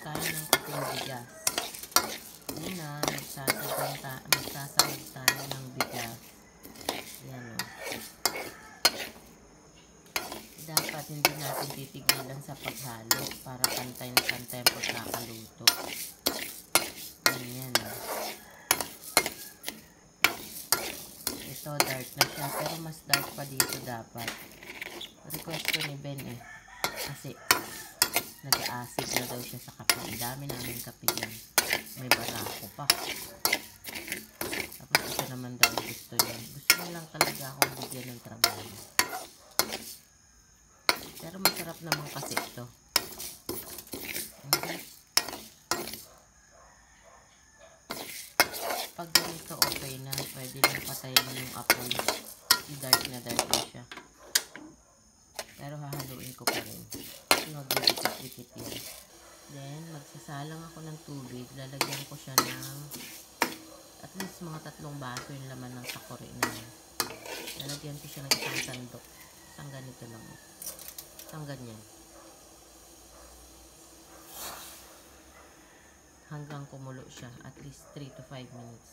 tayo ng puting bigas. Una, magsasagod ta magsasagod tayo ng bigas. Yan o. Dapat hindi natin titigilan sa paghalo para pantay na pantay ang pagkakaluto. Ganyan o. Ito, dark na siya. Pero mas dark pa dito dapat. Request ko ni Ben eh. Nag-acid na daw siya sa kape. Ang dami namin kape yan. May barako pa. Tapos ito naman daw gusto niya. Gusto niya lang talaga akong bigyan ng trabaho. Pero masarap naman kasi ito. Okay. Pag ganito okay na, pwede na patayin yung apoy. I-dark na dark na siya. Pero hahaluin ko pa rin. Kasi magdidikit-dikit yan. Then, magsasalang ako ng tubig. Lalagyan ko siya ng at least mga tatlong baso yung laman ng sakore na yan. Lalagyan ko siya ng isang sandok. Isang ganito lang. Isang ganyan. Hanggang kumulo siya. At least 3 to 5 minutes.